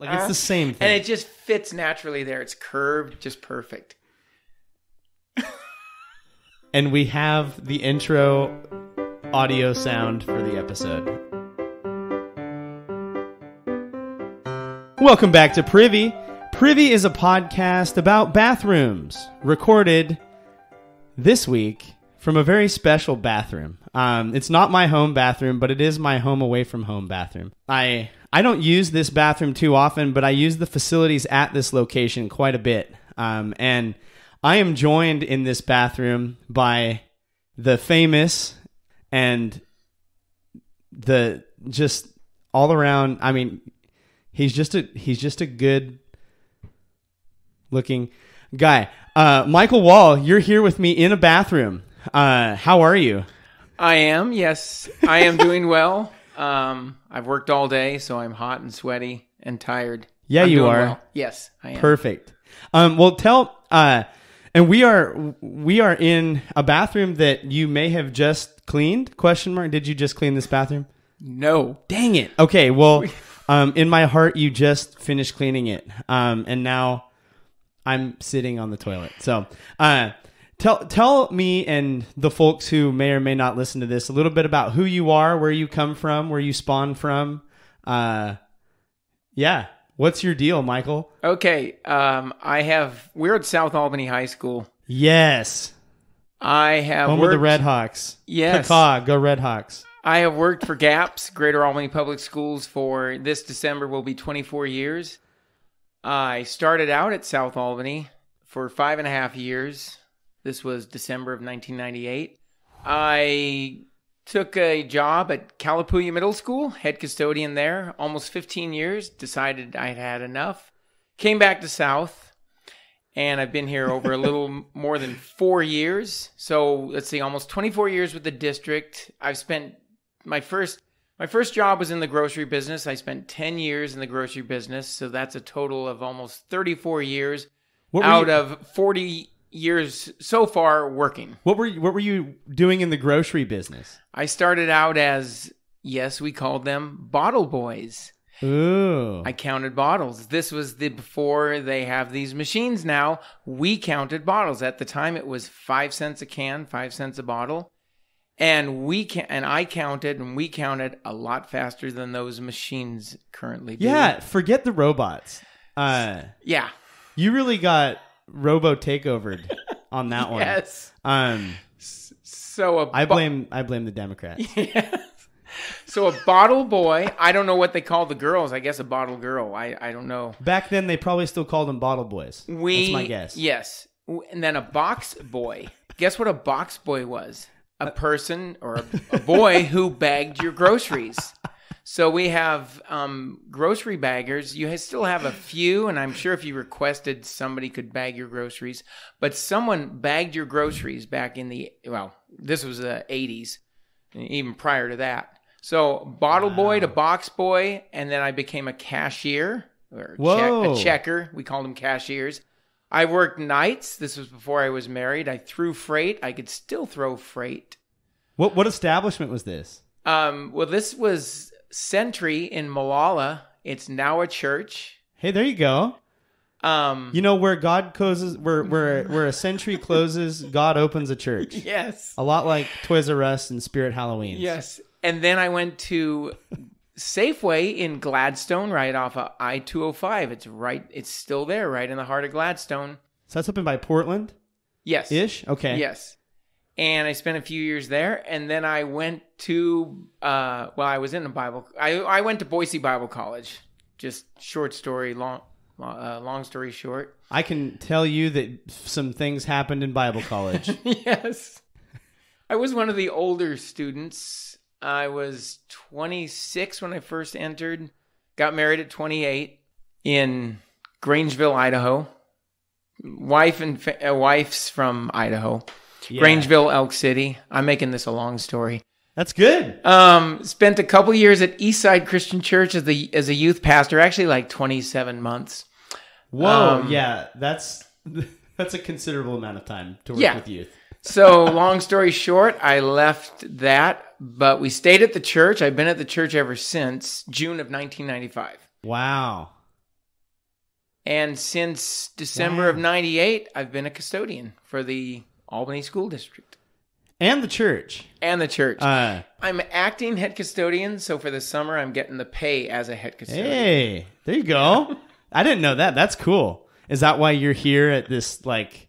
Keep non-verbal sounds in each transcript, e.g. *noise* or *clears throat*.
Like it's uh-huh. the same thing. and it just fits naturally there. It's curved, just perfect. *laughs* and we have the intro audio sound for the episode. Welcome back to Privy. Privy is a podcast about bathrooms, recorded this week from a very special bathroom. Um, it's not my home bathroom, but it is my home away from home bathroom. I I don't use this bathroom too often, but I use the facilities at this location quite a bit. Um, and I am joined in this bathroom by the famous and the just all around. I mean, he's just a he's just a good looking guy. Uh, Michael Wall, you're here with me in a bathroom. Uh, how are you? I am, yes. I am doing well. Um, I've worked all day, so I'm hot and sweaty and tired. Yeah, I'm you are. well. Yes, I am. Perfect. Um, well, tell. Uh, and we are we are in a bathroom that you may have just cleaned? Question mark. Did you just clean this bathroom? No. Dang it. Okay. Well, um, in my heart, you just finished cleaning it, um, and now I'm sitting on the toilet. So, uh, tell tell me and the folks who may or may not listen to this a little bit about who you are, where you come from, where you spawn from. Uh, yeah. What's your deal, Michael? Okay. Um, I have. We're at South Albany High School. Yes. I have Home worked, of the Red Hawks. Yes. Caw, go Red Hawks. I have worked for GAPS, Greater Albany Public Schools, for this December will be 24 years. I started out at South Albany for five and a half years. This was December of 1998. I took a job at Calapooia Middle School, head custodian there, almost 15 years. Decided I'd had enough. Came back to South, and I've been here *laughs* over a little more than four years. So let's see, almost 24 years with the district. I've spent my first my first job was in the grocery business. I spent 10 years in the grocery business, so that's a total of almost 34 years out you, of 40 years so far working. what were you, what were you doing in the grocery business? I started out as yes, we called them bottle boys. Ooh. I counted bottles. This was the before they have these machines now. We counted bottles. At the time it was 5 cents a can, 5 cents a bottle. And we can and I counted and we counted a lot faster than those machines currently do. yeah, forget the robots. Uh, Yeah. you really got robo takeovered on that *laughs* one. Yes. Um, So a I bo- blame I blame the Democrats. *laughs* Yes. So a bottle boy, I don't know what they call the girls. I guess a bottle girl. I, I don't know. Back then, they probably still called them bottle boys. We That's my guess. Yes. And then a box boy. Guess what a box boy was? A person or a, a boy who bagged your groceries. So we have um, grocery baggers. You still have a few, and I'm sure if you requested, somebody could bag your groceries. But someone bagged your groceries back in the well, this was the 80s, even prior to that. So bottle boy to box boy, and then I became a cashier or check, a checker. We called them cashiers. I worked nights. This was before I was married. I threw freight. I could still throw freight. What what establishment was this? Um, well, this was Sentry in Molalla. It's now a church. Hey, there you go. Um, You know where God closes, where where where a century *laughs* closes, God opens a church. yes, A lot like Toys R Us and Spirit Halloween. yes. And then I went to Safeway in Gladstone, right off of I two hundred five. It's right. It's still there, right in the heart of Gladstone. So that's up in by Portland Yes. ish. Okay. Yes. And I spent a few years there, and then I went to uh, well, I was in a Bible. I I went to Boise Bible College. Just short story, long uh, long story short. I can tell you that some things happened in Bible *laughs* college. yes, I was one of the older students. I was 26 when I first entered. Got married at 28 in Grangeville, Idaho. Wife and fa- uh, wife's from Idaho. Yeah. Grangeville, Elk City. I'm making this a long story. That's good. Um, spent a couple years at Eastside Christian Church as the as a youth pastor, actually like 27 months. Whoa. Um, yeah, that's *laughs* that's a considerable amount of time to work Yeah. with youth. So, long story short, I left that, but we stayed at the church. I've been at the church ever since June of 1995. Wow. And since December Wow. of 98, I've been a custodian for the Albany School District And the church. and the church. Uh, I'm acting head custodian, so for the summer, I'm getting the pay as a head custodian. hey, there you go. *laughs* I didn't know that. That's cool. Is that why you're here at this like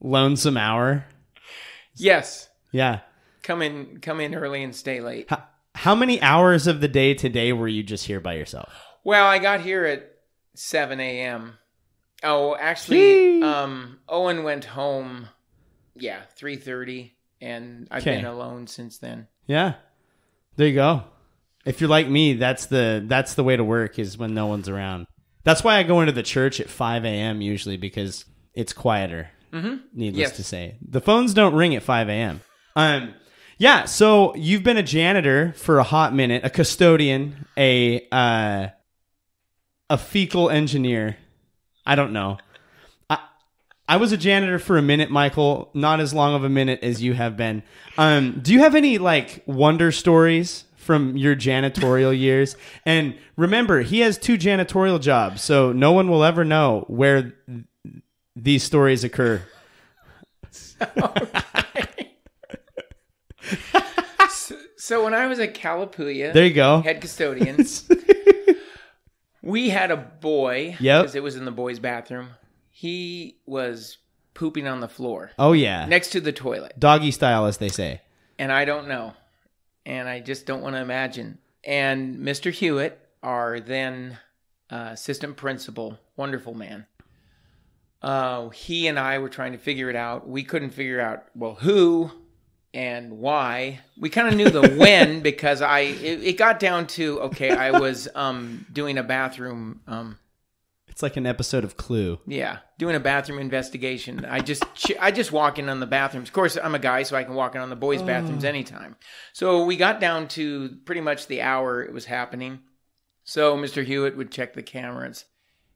lonesome hour? Yes. Yeah. Come in, come in early and stay late. How, how many hours of the day today were you just here by yourself? Well, I got here at 7 a.m. Oh, actually, um, Owen went home. Yeah, 3:30, and I've Okay. been alone since then. Yeah. There you go. If you're like me, that's the that's the way to work is when no one's around. That's why I go into the church at 5 a.m. usually because it's quieter. Mm-hmm. Needless Yes. to say, the phones don't ring at 5 a.m. Um, yeah. So you've been a janitor for a hot minute, a custodian, a uh, a fecal engineer. I don't know. I was a janitor for a minute, Michael. Not as long of a minute as you have been. Um, do you have any like wonder stories from your janitorial *laughs* years? And remember, he has two janitorial jobs, so no one will ever know where th- these stories occur. *laughs* So, so when I was at Calapooia, There you go. head custodian, *laughs* we had a boy. Yep. because it was in the boys' bathroom. He was pooping on the floor Oh yeah, next to the toilet. doggy style, as they say. and I don't know. And I just don't want to imagine. And Mr. Hewitt, our then uh, assistant principal, wonderful man, uh, he and I were trying to figure it out. We couldn't figure out, well, who and why. We kind of knew the *laughs* when because I it, it got down to okay, I was um, doing a bathroom um, It's like an episode of Clue. yeah, doing a bathroom investigation. I just *laughs* I just walk in on the bathrooms. Of course, I'm a guy, so I can walk in on the boys' bathrooms mm. anytime. So we got down to pretty much the hour it was happening. So Mr. Hewitt would check the cameras,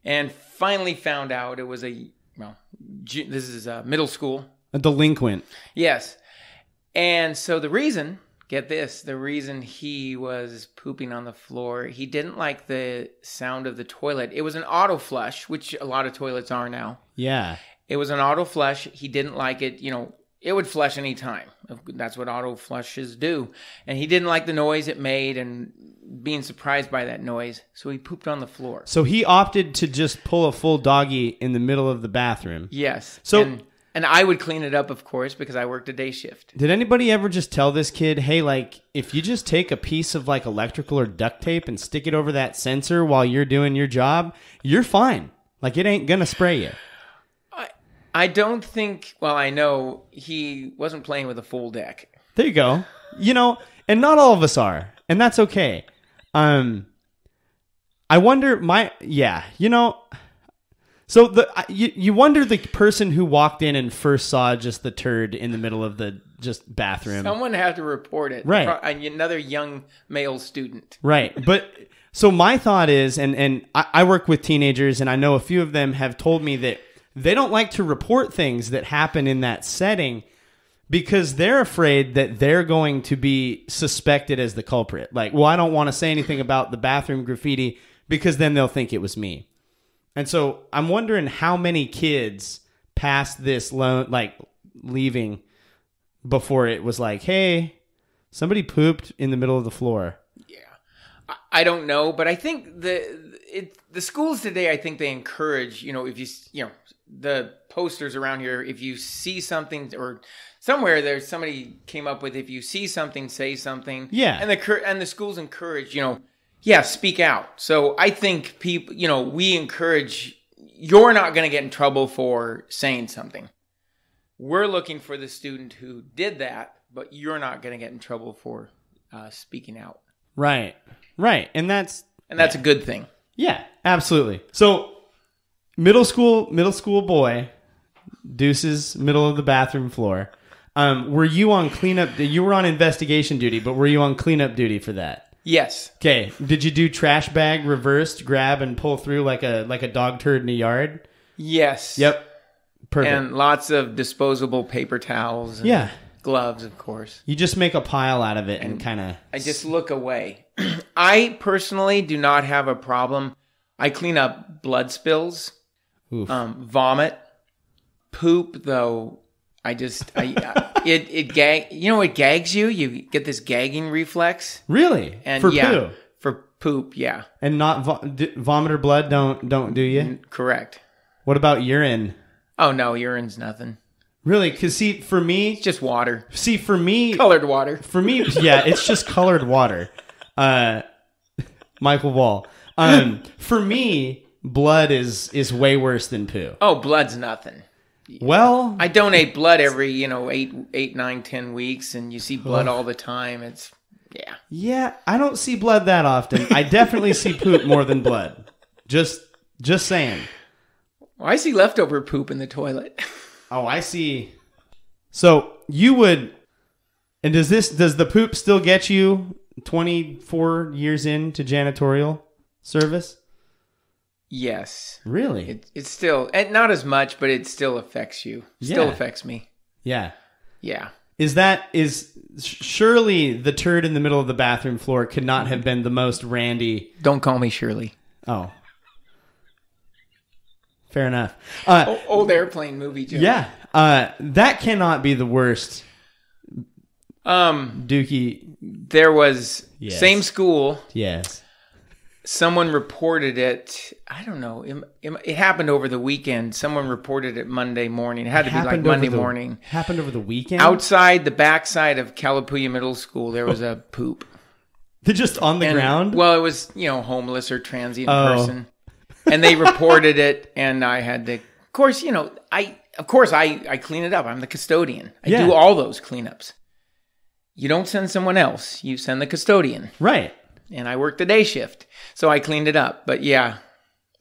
and finally found out it was a well, this is a middle school. A delinquent. Yes, and so the reason. Get this, the reason he was pooping on the floor, he didn't like the sound of the toilet. It was an auto flush, which a lot of toilets are now. Yeah. It was an auto flush. He didn't like it. You know, it would flush any time. That's what auto flushes do. And he didn't like the noise it made and being surprised by that noise. So he pooped on the floor. So he opted to just pull a full doggy in the middle of the bathroom. Yes. So- and, and I would clean it up, of course, because I worked a day shift. Did anybody ever just tell this kid, hey, like, if you just take a piece of like electrical or duct tape and stick it over that sensor while you're doing your job, you're fine. Like, it ain't gonna spray you. I, I don't think, well, I know he wasn't playing with a full deck. There you go. You know, and not all of us are, and that's okay. Um, I wonder, my, yeah, you know, so the you, you wonder the person who walked in and first saw just the turd in the middle of the just bathroom. Someone had to report it. Right. Pro- Another young male student. Right. But so my thought is, and, and I, I work with teenagers, and I know a few of them have told me that they don't like to report things that happen in that setting because they're afraid that they're going to be suspected as the culprit. Like, well, I don't want to say anything about the bathroom graffiti because then they'll think it was me. And so I'm wondering how many kids passed this loan, like leaving before it was like, hey, somebody pooped in the middle of the floor. I- I don't know, but I think the it the schools today. I think they encourage you know if you you know the posters around here. If you see something or somewhere there's somebody came up with if you see something, say something. Yeah. and the cur- and the schools encourage you know yeah speak out. So I think people you know we encourage you're not going to get in trouble for saying something. We're looking for the student who did that, but you're not going to get in trouble for uh, speaking out, Right. Right. And that's and that's a good thing. yeah, absolutely. So middle school middle school boy, Deuce's middle of the bathroom floor. Um, were you on cleanup you were on investigation duty, but were you on cleanup duty for that? Yes. Okay. Did you do trash bag reversed, grab and pull through like a like a dog turd in a yard? Yes. Yep. Perfect. And lots of disposable paper towels. And yeah. Gloves, of course. You just make a pile out of it and, kind of I just look away. *clears throat* I personally do not have a problem. I clean up blood spills Um, vomit, poop. Though I just I *laughs* it it gag. You know it gags you. You get this gagging reflex. really? And For yeah, poo? for poop. Yeah, And not vo- d- vomit or blood don't don't do you? correct. What about urine? Oh no, urine's nothing. Really? Cuz see for me, It's just water, see for me colored water. for me yeah, it's just colored water. Uh *laughs* Michael Wall. Um for me, blood is is way worse than poo. Oh, blood's nothing. Well, I donate blood every you know eight eight nine ten weeks, and you see blood all the time. It's yeah. yeah, I don't see blood that often. I definitely see poop more than blood. Just just saying. Well, I see leftover poop in the toilet. *laughs* Oh, I see. So you would, and does this does the poop still get you twenty four years into janitorial service? Yes, Really? it, it's still and not as much, but it still affects you. Still Yeah. affects me. yeah. Yeah. Is that is surely the turd in the middle of the bathroom floor could not have been the most randy? Don't call me Shirley. Oh, fair enough. Uh, O- old airplane movie joke. yeah, uh, that cannot be the worst. Um, Dookie, there was Yes. same school. yes. Someone reported it. I don't know. It, it, it happened over the weekend. Someone reported it Monday morning. It had to be like Monday the- morning. Happened over the weekend. Outside the backside of Calapooia Middle School, there was a oh. poop. They're just on the And- ground. Well, it was you know homeless or transient Oh. person, and they reported it, and I had to. Of course, you know I. Of course, I I clean it up. I'm the custodian. I Yeah. do all those cleanups. You don't send someone else. You send the custodian, right. and I work the day shift, so I cleaned it up. But yeah,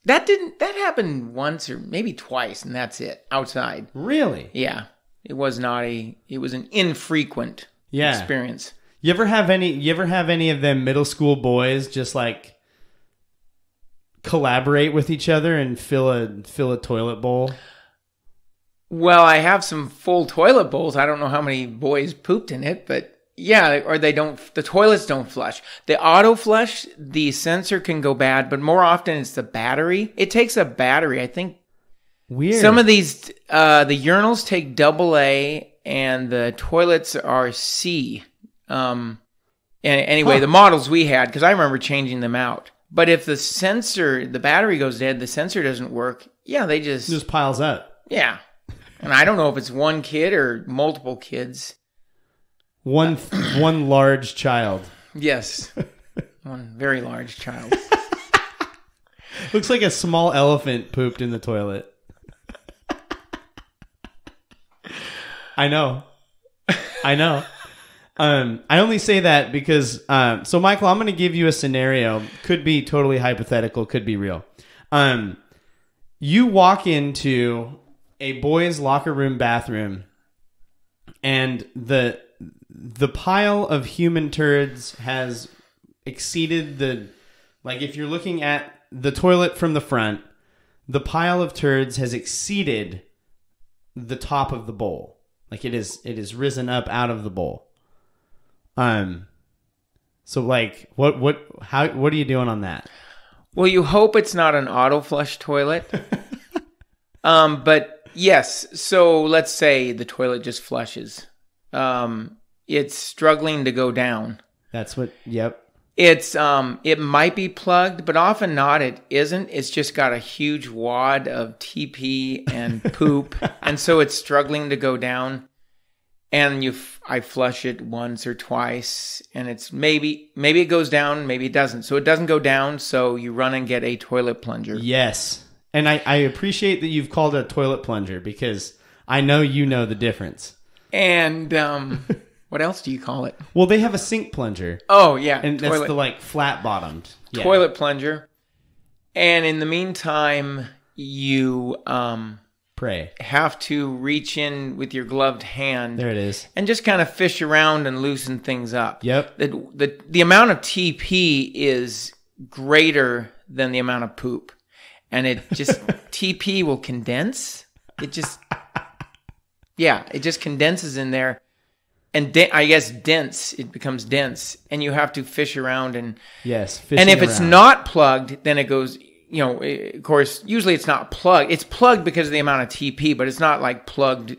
that didn't. That happened once or maybe twice, and that's it. Outside, Really? yeah, it was not a. It was an infrequent Yeah. experience. You ever have any? You ever have any of them middle school boys just like collaborate with each other and fill a fill a toilet bowl? Well, I have some full toilet bowls. I don't know how many boys pooped in it, but yeah, or they don't, the toilets don't flush. The auto flush, the sensor can go bad, but more often it's the battery. It takes a battery. I think Weird. some of these, uh, the urinals take double A and the toilets are C. Um, and anyway, Huh. the models we had, because I remember changing them out. But if the sensor, the battery goes dead, the sensor doesn't work. Yeah, they just just piles up. yeah. And I don't know if it's one kid or multiple kids. One one large child. Yes. one very large child. *laughs* Looks like a small elephant pooped in the toilet. I know. I know. Um, I only say that because um, so Michael, I'm going to give you a scenario. Could be totally hypothetical. Could be real. Um, you walk into a boys' locker room bathroom, and the the pile of human turds has exceeded the like if you're looking at the toilet from the front, the pile of turds has exceeded the top of the bowl. Like it is it is risen up out of the bowl. Um so like what what how what are you doing on that? Well, you hope it's not an auto flush toilet. *laughs* um, but yes, so let's say the toilet just flushes. Um, it's struggling to go down. That's what yep. It's um it might be plugged, but often not it isn't. It's just got a huge wad of TP and *laughs* poop and so it's struggling to go down. And you f- I flush it once or twice and it's maybe maybe it goes down, maybe it doesn't. So it doesn't go down, so you run and get a toilet plunger. Yes. And I, I appreciate that you've called it a toilet plunger because I know you know the difference. And um *laughs* what else do you call it? Well, they have a sink plunger, Oh yeah, and that's the like flat bottomed yeah. toilet plunger. And in the meantime, you um Pray. have to reach in with your gloved hand There it is. and just kind of fish around and loosen things up. Yep. The, the, the amount of TP is greater than the amount of poop. And it just, *laughs* TP will condense. It just, yeah, it just condenses in there. And de- I guess dense, it becomes dense. And you have to fish around and, Yes. and if it's around. not plugged, then it goes, you know, eh, of course, usually it's not plugged. It's plugged because of the amount of TP, but it's not like plugged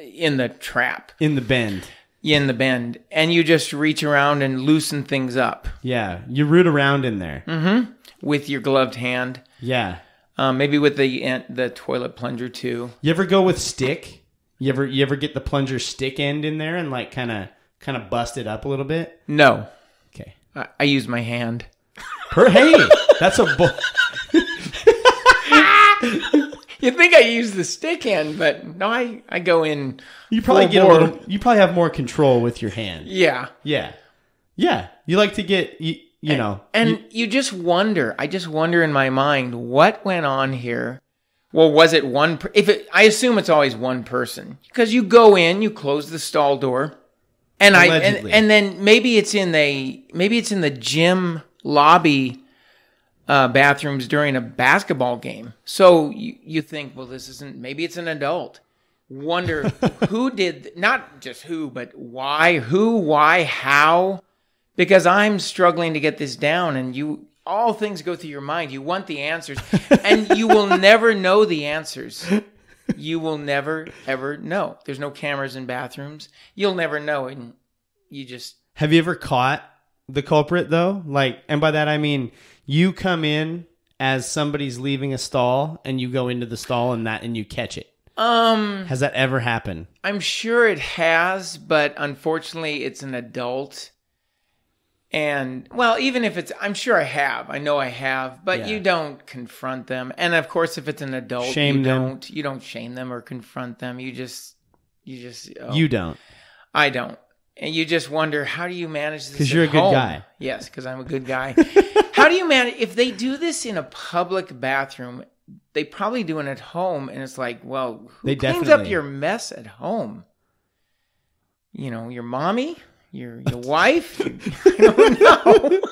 in the trap In the bend. in the bend. And you just reach around and loosen things up Yeah. You root around in there. mm-hmm. with your gloved hand. Yeah. Um, maybe with the eh, the toilet plunger too. You ever go with stick? You ever you ever get the plunger stick end in there and like kind of kind of bust it up a little bit? No, Okay. I, I use my hand. Per hey, that's a bull. *laughs* You think I use the stick hand, but no, I, I go in. You probably get a little. You probably have more control with your hand. Yeah. Yeah, yeah. You like to get you, you know. And you- you just wonder. I just wonder in my mind what went on here. Well, was it one? Per- if it, I assume it's always one person because you go in, you close the stall door, and I and, and then maybe it's in the maybe it's in the gym lobby uh, bathrooms during a basketball game. So you, you think, well, this isn't. Maybe it's an adult. Wonder *laughs* who did not just who, but why, who, why, how because I'm struggling to get this down and you all things go through your mind. You want the answers and you will *laughs* never know the answers. You will never ever know. There's no cameras in bathrooms. You'll never know and you just have you ever caught the culprit though? Like, and by that I mean you come in as somebody's leaving a stall, and you go into the stall and that, and you catch it. um Has that ever happened? I'm sure it has, but unfortunately it's an adult. And well, even if it's I'm sure I have. I know I have, but Yeah. you don't confront them. And of course if it's an adult, Shame you them. don't you don't shame them or confront them. You just you just oh. You don't. I don't. And you just wonder how do you manage this? Because you're a good home? guy. Yes, because I'm a good guy. *laughs* how do you manage if they do this in a public bathroom? They probably do it at home, and it's like, well, who They cleans up your mess at home? You know, your mommy, your your wife. *laughs* I don't know. *laughs*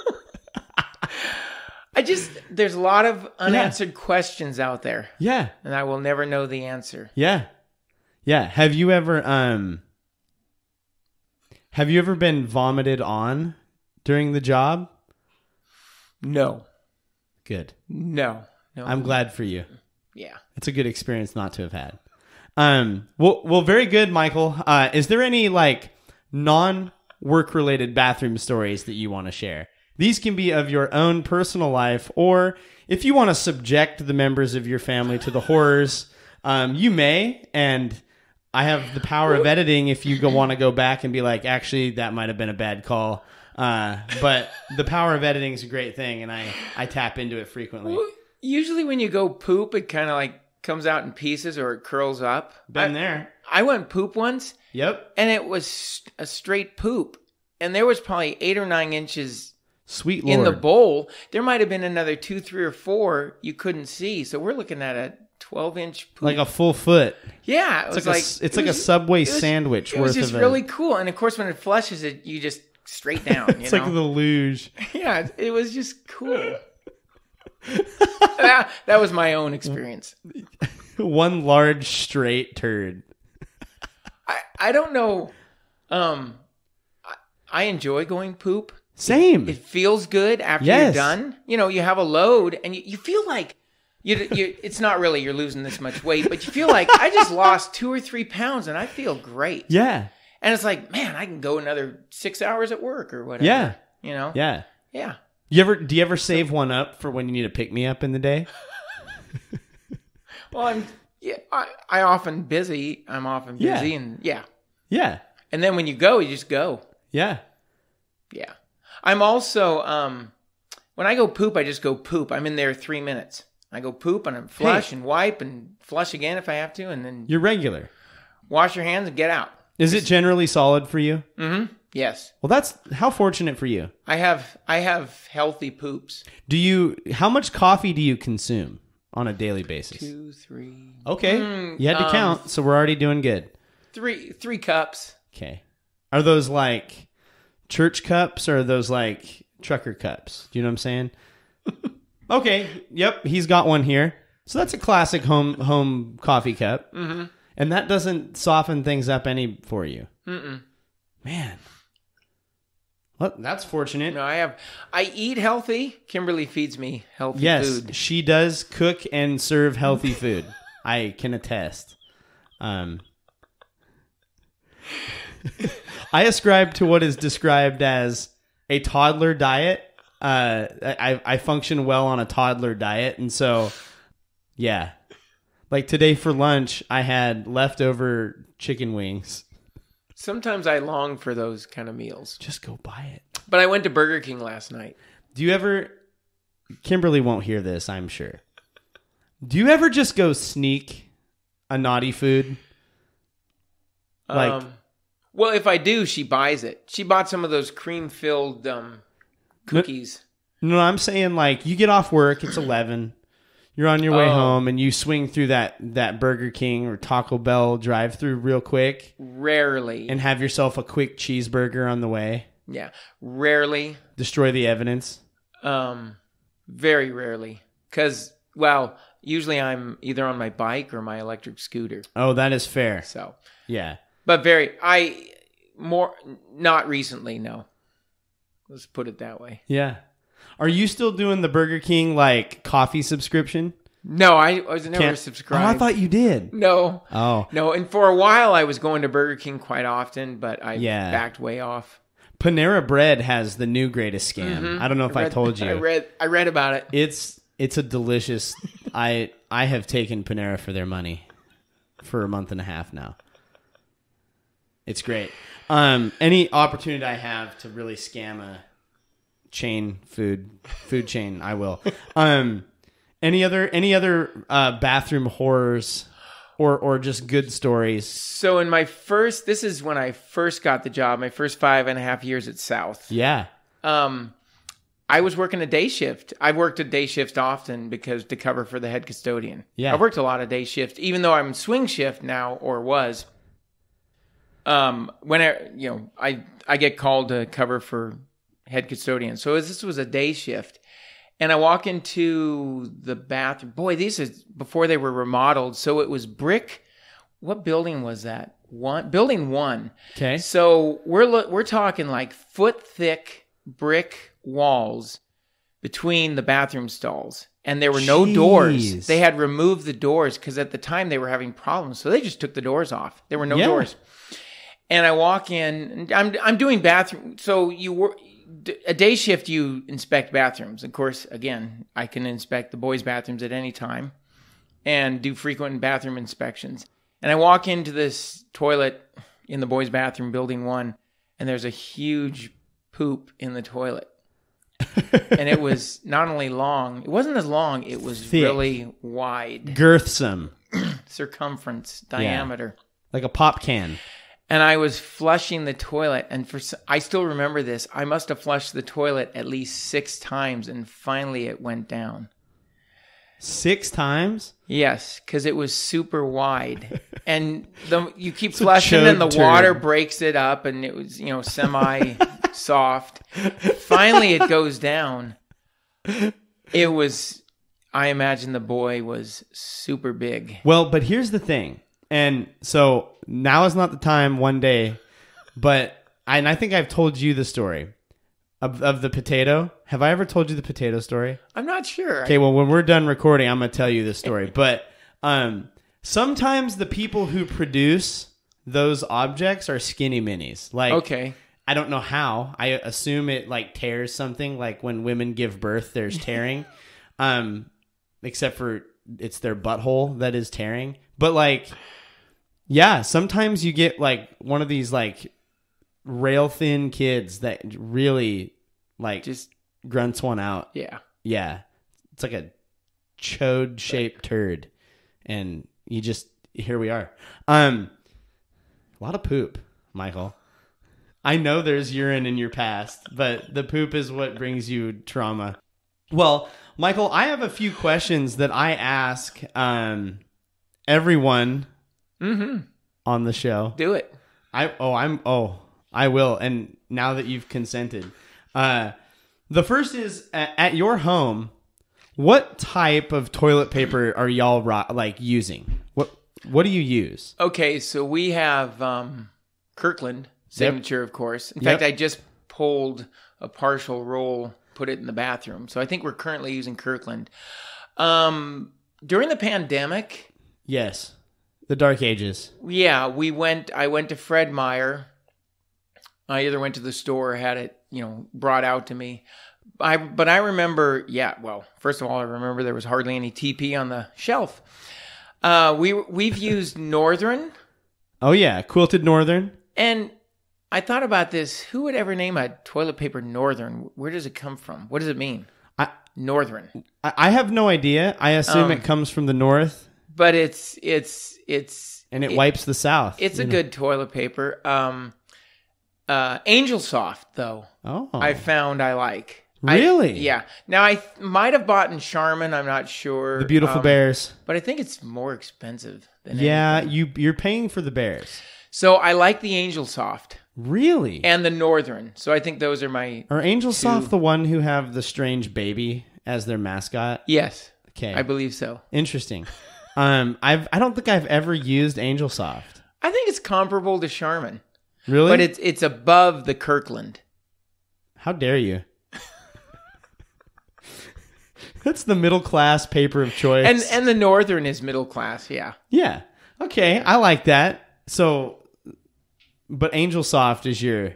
I just there's a lot of unanswered questions out there, Yeah. and I will never know the answer. Yeah. Yeah. Have you ever um have you ever been vomited on during the job? No, Good. no, no. I'm glad for you. yeah. It's a good experience not to have had. Um well well very good, Michael. Uh is there any like non work related bathroom stories that you want to share? These can be of your own personal life or if you want to subject the members of your family to the horrors, um, you may and I have the power of editing if you go want to go back and be like, actually, that might have been a bad call. Uh, but the power of editing is a great thing, and I, I tap into it frequently. Usually when you go poop, it kind of like comes out in pieces or it curls up. Been I, there. I went poop once Yep. and it was a straight poop. And there was probably eight or nine inches Sweet Lord. in the bowl. There might have been another two, three, or four you couldn't see. So we're looking at a 12 inch poop. like a full foot. yeah, it It's was like, like, a, it's it like a Subway was- sandwich It was worth just really cool. And of course, when it flushes it, you just straight down. *laughs* It's you like know? the luge. *laughs* yeah, it- it was just cool. *laughs* that, that was my own experience. One large straight turd. I, don't know. Um, I, I enjoy going poop. Same. It feels good after Yes. you're done. You know, you have a load and you, you feel like you, you. It's not really you're losing this much weight, but you feel like I just lost *laughs* two or three pounds and I feel great. yeah. And it's like, man, I can go another six hours at work or whatever. Yeah. You know. Yeah. Yeah. You ever do you ever save one up for when you need to pick me up in the day? *laughs* Well, I'm. Yeah. I, I often busy. I'm often Yeah. busy and yeah. Yeah. And then when you go, you just go. Yeah. Yeah. I'm also um when I go poop, I just go poop. I'm in there three minutes. I go poop and I flush and wipe and flush again if I have to, and then You're regular. wash your hands and get out. Is it generally solid for you? Mm-hmm. Yes. Well, that's how fortunate for you. I have I have healthy poops. Do you how much coffee do you consume on a daily basis? Two, three, Okay. Mm, you had to um, count, so we're already doing good. three, three cups. Okay. Are those like church cups or are those like trucker cups? Do you know what I'm saying? *laughs* okay. Yep, he's got one here. So that's a classic home home coffee cup. Mm-hmm. And that doesn't soften things up any for you. Mm-mm. Man. Well, that's fortunate. No, I have. I eat healthy. Kimberly feeds me healthy yes, food. she does cook and serve healthy food. I can attest. Um, I ascribe to what is described as a toddler diet. Uh, I I function well on a toddler diet, and so yeah, like today for lunch, I had leftover chicken wings. Sometimes I long for those kind of meals. Just go buy it. But I went to Burger King last night. Do you ever? Kimberly won't hear this, I'm sure. Do you ever just go sneak a naughty food? Like- um, well, if I do, she buys it. She bought some of those cream filled um, cookies. No, I'm saying like you get off work, it's eleven. You're on your way Oh. home, and you swing through that that Burger King or Taco Bell drive-through real quick, Rarely. and have yourself a quick cheeseburger on the way. yeah. Rarely. Destroy the evidence. Um, very rarely. Because, well, usually I'm either on my bike or my electric scooter. Oh, that is fair. So, Yeah. but very, I, more, not recently, no. Let's put it that way. Yeah. Are you still doing the Burger King like coffee subscription? No, I, I was never Can't- subscribed. Oh, I thought you did. no. Oh, No, and for a while I was going to Burger King quite often, but I Yeah. backed way off. Panera Bread has the new greatest scam. I don't know if I, read- told you. *laughs* I read I read about it. It's it's a delicious. *laughs* I I have taken Panera for their money for a month and a half now. It's great. Um, any opportunity I have to really scam a chain food food chain, I will. Um, any other any other uh, bathroom horrors or or just good stories? So in my first, this is when I first got the job. My first five and a half years at South. Yeah. Um, I was working a day shift. I've worked a day shift often because to cover for the head custodian. Yeah. I've worked a lot of day shift, even though I'm swing shift now or was. Um, when I, you know, I I get called to cover for head custodian. So this was a day shift, and I walk into the bathroom. Boy, these is before they were remodeled, so it was brick. What building was that? One building one. Okay. So we're lo- we're talking like foot thick brick walls between the bathroom stalls, and there were no Jeez. doors. They had removed the doors because at the time they were having problems, so they just took the doors off. There were no Yeah. doors. And I walk in. and I'm I'm doing bathroom. So you were a day shift. You inspect bathrooms. Of course, again, I can inspect the boys' bathrooms at any time, and do frequent bathroom inspections. And I walk into this toilet in the boys' bathroom, building one, and there's a huge poop in the toilet. *laughs* and it was not only long, it wasn't as long, it was Thick. really wide, Girthsome, *clears throat* circumference, diameter. like a pop can. And I was flushing the toilet, and for I still remember this. I must have flushed the toilet at least six times, and finally it went down. Six times. Yes, because it was super wide, *laughs* and the you keep a flushing, and the chode water breaks it up, and it was you know *laughs* semi soft. *laughs* Finally, it goes down. It was. I imagine the boy was super big. Well, but here's the thing. And so now is not the time one day, but I, and I think I've told you the story of, of the potato. Have I ever told you the potato story? I'm not sure. Okay, well, when we're done recording, I'm going to tell you the story. *laughs* But um, sometimes the people who produce those objects are skinny minis. Like, okay. I don't know how. I assume it like tears something. Like when women give birth, there's *laughs* tearing. um, except for it's their butthole that is tearing. But like, yeah, sometimes you get like one of these like rail thin kids that really like Just grunts one out. yeah. Yeah, it's like a chode shaped turd, and you just here we are. Um, a lot of poop, Michael. I know there's urine in your past, but the poop is what brings you trauma. Well, Michael, I have a few questions that I ask um, everyone Mm-hmm. on the show. Do it. I oh I'm oh I will. And now that you've consented, uh, the first is at, at your home. What type of toilet paper are y'all ro- like using? What what do you use? Okay, so we have um, Kirkland signature, of course. In Yep. fact, I just pulled a partial roll, put it in the bathroom. So I think we're currently using Kirkland. Um, during the pandemic, Yes. The Dark Ages. yeah, we went. I went to Fred Meyer. I either went to the store or had it, you know, brought out to me. I but I remember, yeah. Well, first of all, I remember there was hardly any TP on the shelf. Uh, we we've used Northern, Oh yeah, quilted northern. and I thought about this. Who would ever name a toilet paper Northern? Where does it come from? What does it mean? I Northern, I I have no idea. I assume Um, it comes from the north but it's it's it's and it, wipes the south. It's a know? good toilet paper. Um, uh, Angel Soft though. Oh. I found I like. I- Really? yeah. Now I th- might have bought in Charmin. I'm not sure. the beautiful Um, bears. but I think it's more expensive than Yeah, anything. you you're paying for the bears. So I like the Angel Soft Really? and the Northern. So I think those are my Are Angel Soft the one who have the strange baby as their mascot? yes. Okay. I believe so. Interesting. Um I've I don't think I've ever used Angel Soft. I think it's comparable to Charmin, Really? but it's it's above the Kirkland. How dare you? That's the middle class paper of choice. And and the Northern is middle class. Yeah. yeah. Okay, I like that. So but Angel Soft is your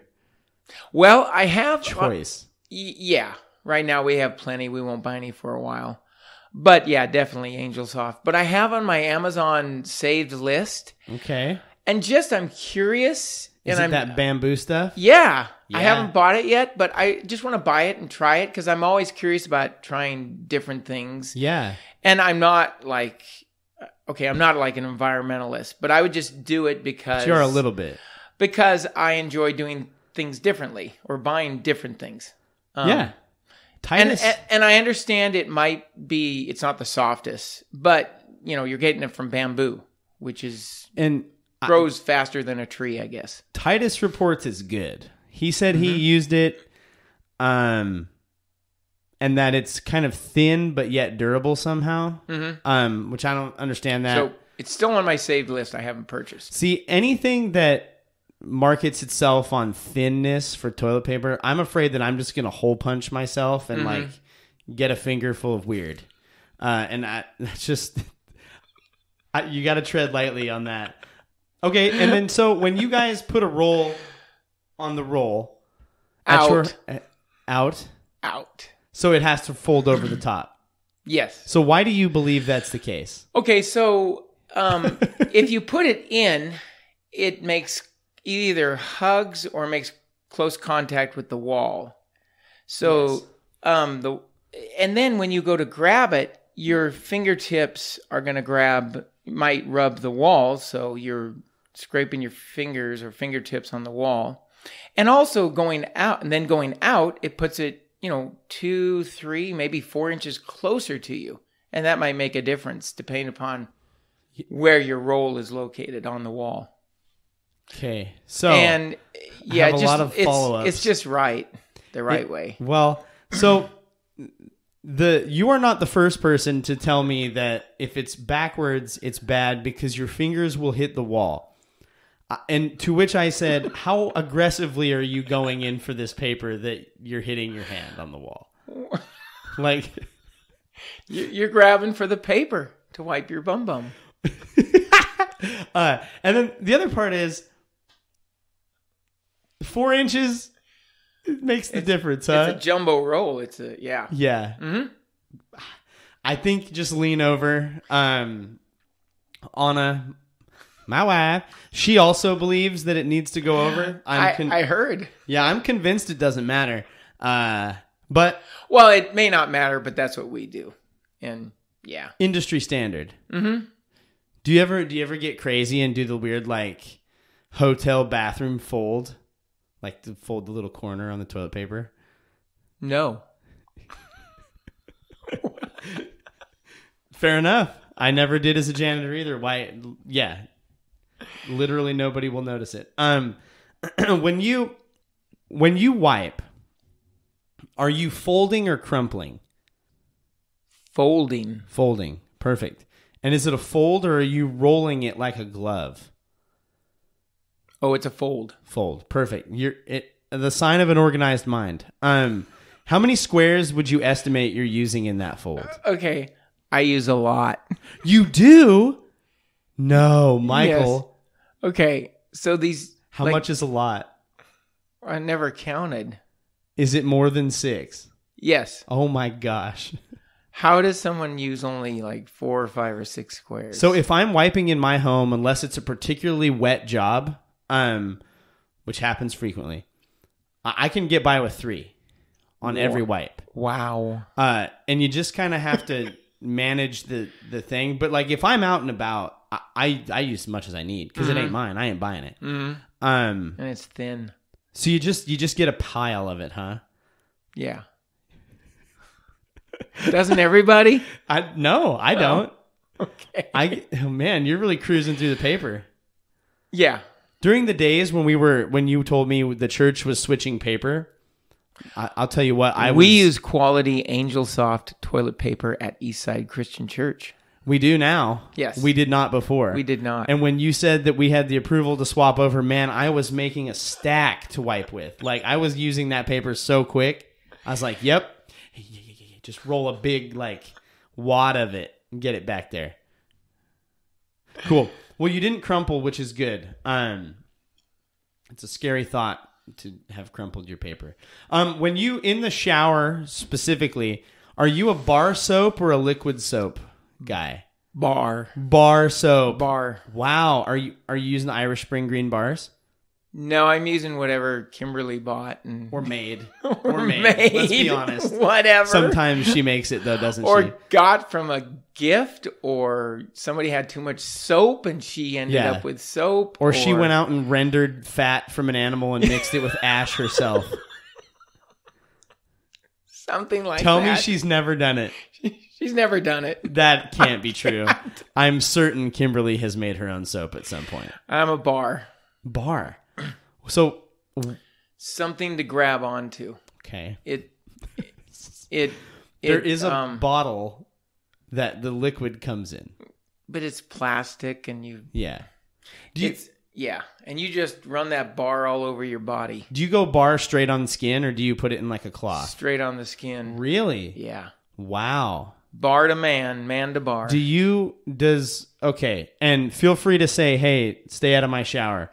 Well, I have choice. Y- yeah. Right now we have plenty. We won't buy any for a while. But yeah, definitely Angel Soft. But I have on my Amazon saved list. Okay. And just I'm curious. Is and I'm that bamboo stuff? yeah, Yeah. I haven't bought it yet, but I just want to buy it and try it because I'm always curious about trying different things. Yeah. And I'm not like okay, I'm not like an environmentalist, but I would just do it because You're a little bit. because I enjoy doing things differently or buying different things. Um, yeah. And, Titus. and and I understand it might be it's not the softest, but you know you're getting it from bamboo, which is and grows faster than a tree, I guess. Titus reports is good. He said Mm-hmm. he used it, um, and that it's kind of thin but yet durable somehow. Mm-hmm. Um, which I don't understand that. So it's still on my saved list. I haven't purchased. See anything that markets itself on thinness for toilet paper, I'm afraid that I'm just gonna hole punch myself and like get a finger full of weird. Uh, and I *laughs* that's just I, you got to tread lightly on that. Okay, and then so when you guys put a roll on the roll Out, your- uh, out, out. so it has to fold over the top. Yes. So why do you believe that's the case? Okay, so um, *laughs* if you put it in, it makes either hugs or makes close contact with the wall. So Yes. um, the and then when you go to grab it, your fingertips are going to grab might rub the wall, so you're scraping your fingers or fingertips on the wall. And also going out and then going out, it puts it, you know, two, three, maybe four inches closer to you. And that might make a difference depending upon where your roll is located on the wall. Okay, so and yeah, have a lot of it's, follow-ups. it's just right, the right way. Well, so the you are not the first person to tell me that if it's backwards, it's bad because your fingers will hit the wall. And to which I said, *laughs* "How aggressively are you going in for this paper that you're hitting your hand on the wall?" *laughs* Like, You- You're grabbing for the paper to wipe your bum bum. *laughs* uh, and then the other part is four inches makes the difference, huh? It's a jumbo roll. It's a yeah. Yeah. Mhm. I think just lean over. Um, Anna, my wife, she also believes that it needs to go over. I'm I, I heard. yeah, I'm convinced it doesn't matter. Uh, but Well, it may not matter, but that's what we do. And yeah. industry standard. Mm-hmm. Do you ever do you ever get crazy and do the weird like hotel bathroom fold, like to fold the little corner on the toilet paper? No. *laughs* Fair enough. I never did as a janitor either. Why? Yeah, literally nobody will notice it. Um, *clears throat* when you when you wipe, are you folding or crumpling? Folding. Folding. Perfect. And is it a fold or are you rolling it like a glove? Oh, it's a fold. Fold. Perfect. You're it. the sign of an organized mind. Um, how many squares would you estimate you're using in that fold? Okay. I use a lot. *laughs* You do? No, Michael. Okay. So these How like, much is a lot? I never counted. Is it more than six? Yes. Oh my gosh. How does someone use only like four or five or six squares? So if I'm wiping in my home, unless it's a particularly wet job, um, which happens frequently, I, I can get by with three on every wipe. wow. Uh, and you just kind of have to *laughs* manage the the thing. But like if I'm out and about, I I, I use as much as I need because it ain't mine. I ain't buying it. hmm Um, And it's thin. so you just you just get a pile of it, huh? Yeah. Doesn't everybody? *laughs* I no, I don't. Okay. I oh man, you're really cruising through the paper. Yeah. During the days when we were when you told me the church was switching paper, I, I'll tell you what I we was, use quality Angel Soft toilet paper at Eastside Christian Church. we do now. Yes. we did not before. We did not. And when you said that we had the approval to swap over, man, I was making a stack to wipe with. Like I was using that paper so quick. I was like, "Yep, just roll a big like wad of it and get it back there." Cool. Well, you didn't crumple, which is good. Um, it's a scary thought to have crumpled your paper. Um, when you in the shower specifically, are you a bar soap or a liquid soap guy? bar. Bar soap. Bar. Wow, are you are you using the Irish Spring Green bars No, I'm using whatever Kimberly bought and or made *laughs* or made? made. Let's be honest. *laughs* Whatever. Sometimes she makes it though, doesn't or she? got from a gift, or somebody had too much soap and she ended Yeah. up with soap, Or she went out and rendered fat from an animal and mixed it with ash herself. *laughs* something like that. Tell me she's never done it. she's never done it. That can't be true. I'm certain Kimberly has made her own soap at some point. I'm a bar. Bar. So Something to grab onto. okay, It. It. it there is a um, bottle that the liquid comes in. but it's plastic, and you. Yeah. Do you It's yeah, and you just run that bar all over your body, do you go bar straight on the skin or do you put it in like a cloth? straight on the skin. Really? Yeah, Wow. bar to man, man to bar. Do you does okay? And feel free to say, "Hey, stay out of my shower."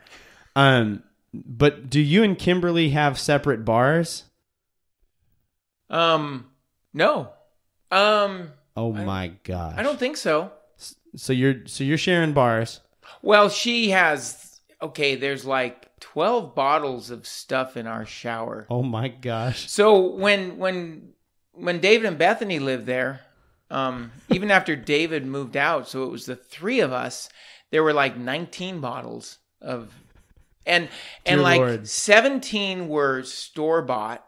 Um, but do you and Kimberly have separate bars? um, no, um, Oh my gosh! I don't think so. So you're so you're sharing bars. Well, she has. Okay, there's like twelve bottles of stuff in our shower. Oh my gosh! So when when when David and Bethany lived there, um, even after David moved out, so it was the three of us. There were like 19 bottles of, and and Dear like Lord. 17 were store bought,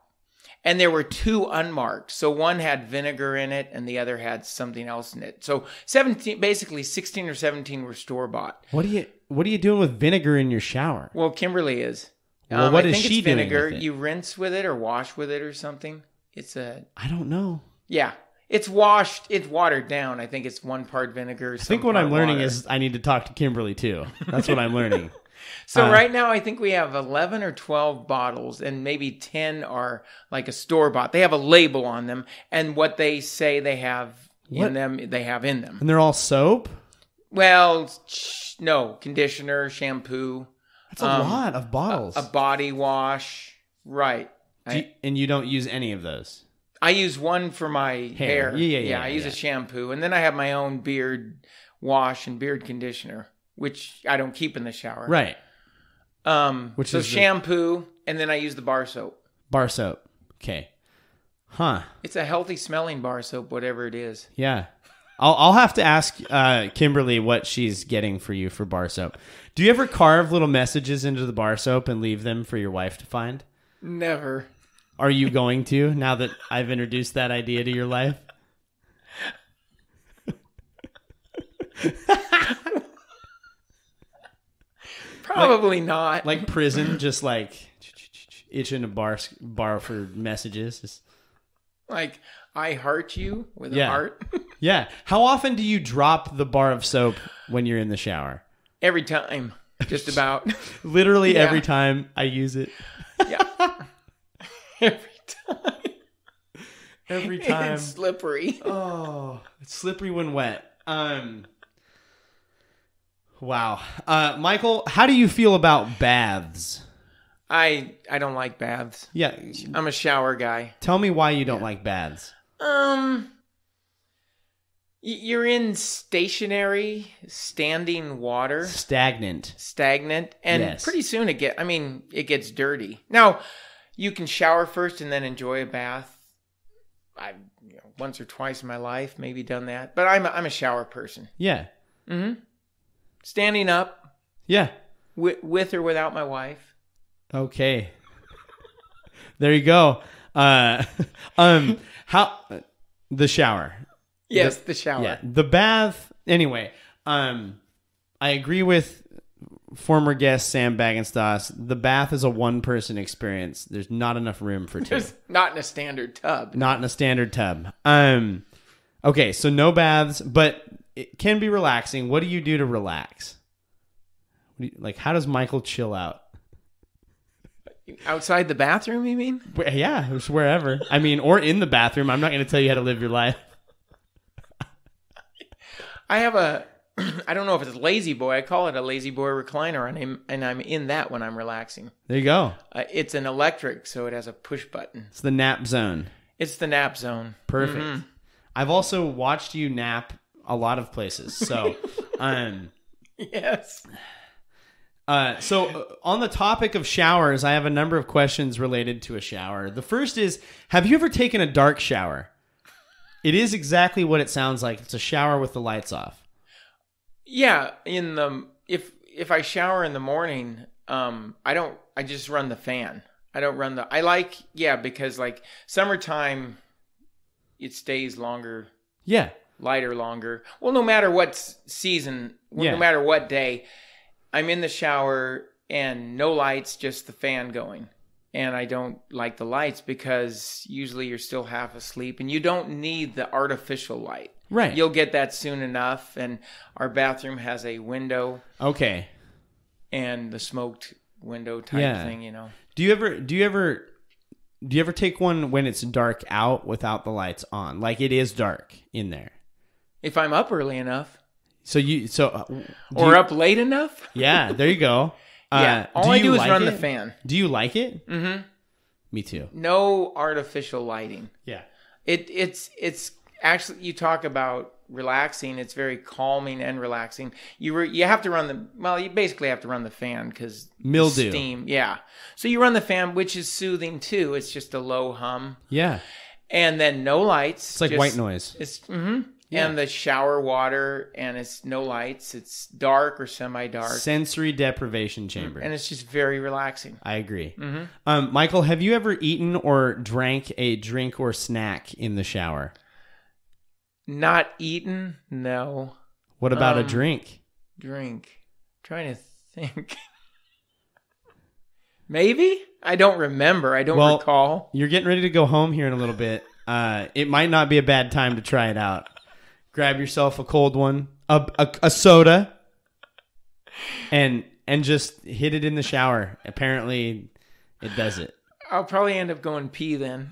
and there were two unmarked. So one had vinegar in it, and the other had something else in it. So 17, basically 16 or 17 were store bought. What are you What are you doing with vinegar in your shower? Well, Kimberly is. Well, um, what I is she doing vinegar. with it? You rinse with it or wash with it or something. It's a I don't know. yeah, it's washed. It's watered down. I think it's one part vinegar. I think what I'm learning is I need to talk to Kimberly too. That's what I'm learning. *laughs* so. uh, right now, I think we have eleven or twelve bottles, and maybe ten are like a store bought. They have a label on them, and what they say they have What? in them, they have in them. And they're all soap. Well, sh- no conditioner, shampoo, That's a Um, lot of bottles. a body wash. Right. You- and you don't use any of those. I use one for my hair. Yeah, yeah, yeah, I use yeah. a shampoo, and then I have my own beard wash and beard conditioner, which I don't keep in the shower. Right. Um, Which so is the- shampoo, and then I use the bar soap. Bar soap. Okay. Huh. It's a healthy smelling bar soap, whatever it is. Yeah. I'll I'll have to ask uh, Kimberly what she's getting for you for bar soap. Do you ever carve little messages into the bar soap and leave them for your wife to find? Never. Are you going to now that I've introduced that idea to your life? *laughs* Probably not. Like *laughs* prison, just like itching to bar bar for messages. Just- Like I heart you with Yeah. a heart *laughs* yeah. How often do you drop the bar of soap when you're in the shower? every time. Just about. *laughs* Literally Yeah. every time I use it. yeah. every time. Every time. It's slippery. Oh, it's slippery when wet. Um. Wow, uh, Michael, how do you feel about baths? I I don't like baths. Yeah, I'm a shower guy. tell me why you don't like baths. Um, you're in stationary, standing water, Stagnant. stagnant, and Yes. pretty soon it get. I mean, it gets dirty. Now, you can shower first and then enjoy a bath. I've you know, once or twice in my life maybe done that, but I'm a, I'm a shower person. Yeah, hmm Standing up yeah. with, with or without my wife. Okay. there you go. Uh, *laughs* um, how the shower? Yes, the shower. Yeah, the bath. Anyway, um, I agree with former guest Sam Bagenstos. The bath is a one-person experience. There's not enough room for two. There's not in a standard tub. not in a standard tub. Um, okay, so no baths, but it can be relaxing. What do you do to relax? Do you- like, how does Michael chill out? Outside the bathroom, you mean? Yeah, just wherever. I mean, or in the bathroom. I'm not going to tell you how to live your life. I have a, *clears throat* I don't know if it's a lazy boy. I call it a lazy boy recliner, and I'm and I'm in that when I'm relaxing. There you go. Uh, it's an electric, so it has a push button. It's the nap zone. It's the nap zone. Perfect. I've also watched you nap a lot of places. So, *laughs* um, Yes. uh, so uh, on the topic of showers, I have a number of questions related to a shower. The first is, have you ever taken a dark shower? It is exactly what it sounds like. It's a shower with the lights off. Yeah. In the if if I shower in the morning, um, I don't. I just run the fan. I don't run the. I like yeah because like summertime, it stays longer Yeah. Lighter longer. Well, no matter what season, Yeah. no matter what day, I'm in the shower and no lights, just the fan going. And I don't like the lights because usually you're still half asleep and you don't need the artificial light. Right. You'll get that soon enough. And our bathroom has a window okay. and the smoked window type Yeah. thing, you know. Do you ever do you ever do you ever take one when it's dark out without the lights on? Like it is dark in there. If I'm up early enough So you so uh, do or you- up late enough, Yeah, there you go. *laughs* yeah. Uh, All I you do is like run the it? fan. Do you like it? hmm Me too. No artificial lighting. Yeah. It it's it's actually you talk about relaxing. It's very calming and relaxing. You re, you have to run the well. You basically have to run the fan because Mildew. steam. Yeah. So you run the fan, which is soothing too. It's just a low hum, Yeah. and then no lights. It's like just- white noise. It's mm-hmm. Yeah. and the shower water, and it's no lights. It's dark or semi-dark, Sensory deprivation chamber. and it's just very relaxing. I agree. Mm-hmm. Um, Michael, have you ever eaten or drank a drink or snack in the shower? Not eaten, no. What about a Um, drink? drink. trying to think. *laughs* Maybe I don't remember. I don't Well- recall. You're getting ready to go home here in a little bit. Uh, it might not be a bad time to try it out. Grab yourself a cold one, a, a, a soda, and and just hit it in the shower. Apparently, it does it. I'll probably end up going pee then.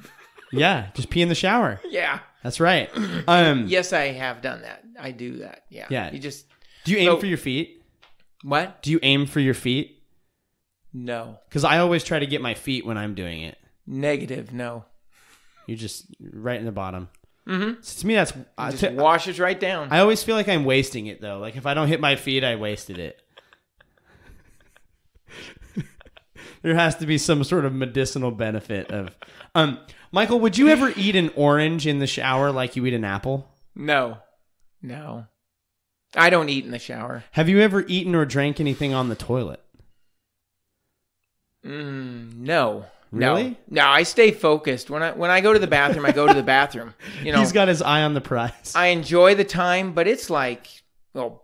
Yeah, just pee in the shower. Yeah. That's right. *clears throat* Um, Yes, I have done that. I do that. Yeah. Yeah. You just Do you aim So- for your feet? what? Do you aim for your feet? No. Because I always try to get my feet when I'm doing it. Negative. No. You're just right in the bottom. Mm-hmm. So to me, that's I, Just washes right down. I always feel like I'm wasting it though. Like if I don't hit my feet, I wasted it. *laughs* there has to be some sort of medicinal benefit of. Um, Michael, would you ever *laughs* eat an orange in the shower like you eat an apple? no. No. I don't eat in the shower. Have you ever eaten or drank anything on the toilet? Mm, no. Really? No. No, I stay focused. When I when I go to the bathroom, I go to the bathroom. *laughs* You know, He's got his eye on the prize. I enjoy the time, but it's like, well,